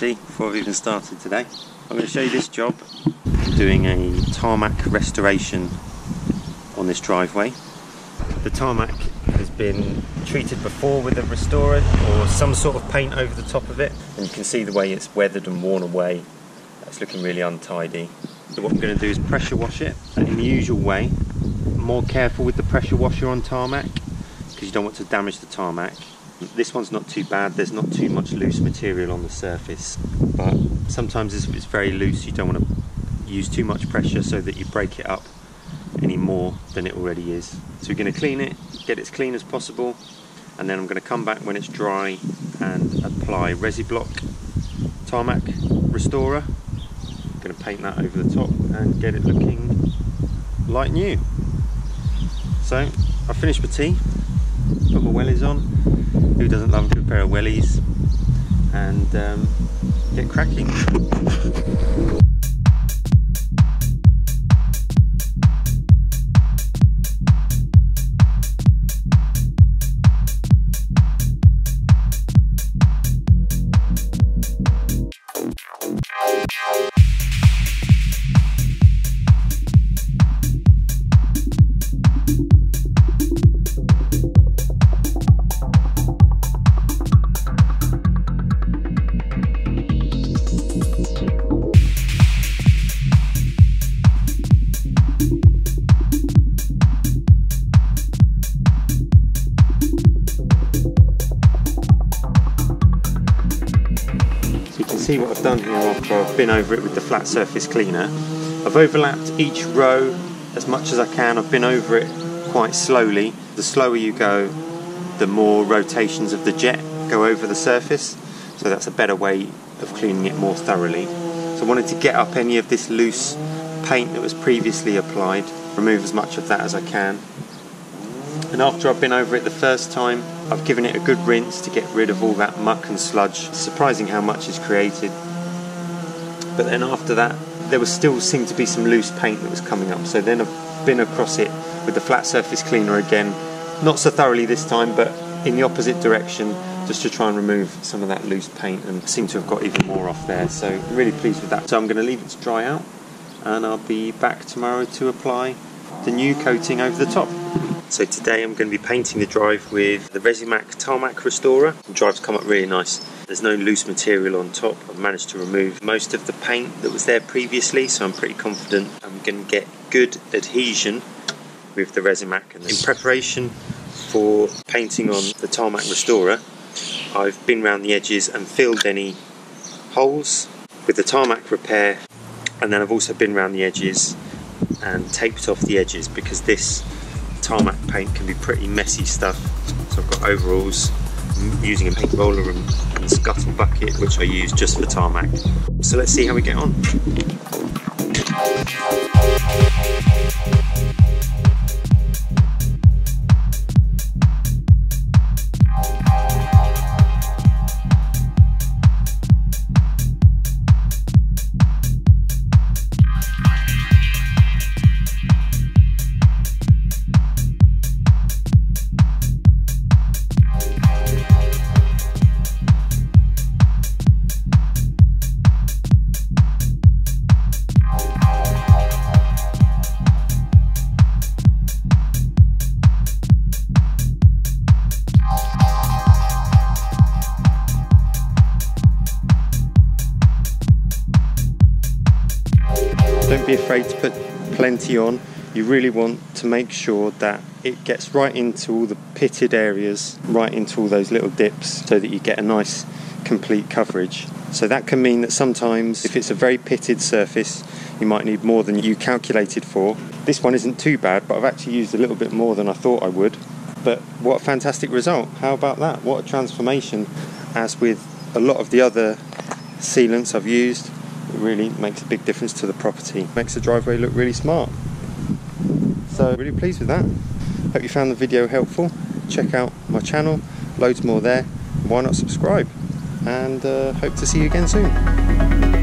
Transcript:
before I've even started today. I'm going to show you this job doing a tarmac restoration on this driveway. The tarmac has been treated before with a restorer or some sort of paint over the top of it and you can see the way it's weathered and worn away. It's looking really untidy. So what I'm going to do is pressure wash it in the usual way. more careful with the pressure washer on tarmac because you don't want to damage the tarmac. This one's not too bad, there's not too much loose material on the surface but sometimes if it's very loose you don't want to use too much pressure so that you break it up any more than it already is. So we're going to clean it, get it as clean as possible, and then I'm going to come back when it's dry and apply ResiBlock Tarmac Restorer. I'm going to paint that over the top and get it looking like new. So I finished my tea, put my wellies on. Who doesn't love a good pair of wellies? And um, get cracking. See what I've done here after I've been over it with the flat surface cleaner. I've overlapped each row as much as I can. I've been over it quite slowly. The slower you go, the more rotations of the jet go over the surface. So that's a better way of cleaning it more thoroughly. So I wanted to get up any of this loose paint that was previously applied, remove as much of that as I can. And after I've been over it the first time, I've given it a good rinse to get rid of all that muck and sludge. It's surprising how much is created. But then after that, there was still seemed to be some loose paint that was coming up. So then I've been across it with the flat surface cleaner again. Not so thoroughly this time, but in the opposite direction, just to try and remove some of that loose paint and seem to have got even more off there. So I'm really pleased with that. So I'm going to leave it to dry out and I'll be back tomorrow to apply the new coating over the top. So today I'm going to be painting the drive with the Resimac Tarmac Restorer. The drive's come up really nice. There's no loose material on top. I've managed to remove most of the paint that was there previously, so I'm pretty confident I'm going to get good adhesion with the Resimac. In preparation for painting on the Tarmac Restorer, I've been around the edges and filled any holes with the tarmac repair and then I've also been around the edges and taped off the edges because this tarmac paint can be pretty messy stuff. So I've got overalls using a paint roller and, and scuttle bucket which I use just for tarmac. So let's see how we get on. Be afraid to put plenty on. You really want to make sure that it gets right into all the pitted areas, right into all those little dips, so that you get a nice complete coverage. So that can mean that sometimes, if it's a very pitted surface, you might need more than you calculated for. This one isn't too bad, but I've actually used a little bit more than I thought I would. But what a fantastic result! How about that? What a transformation, as with a lot of the other sealants I've used it really makes a big difference to the property. Makes the driveway look really smart. So really pleased with that. Hope you found the video helpful. Check out my channel, loads more there. Why not subscribe? And uh, hope to see you again soon.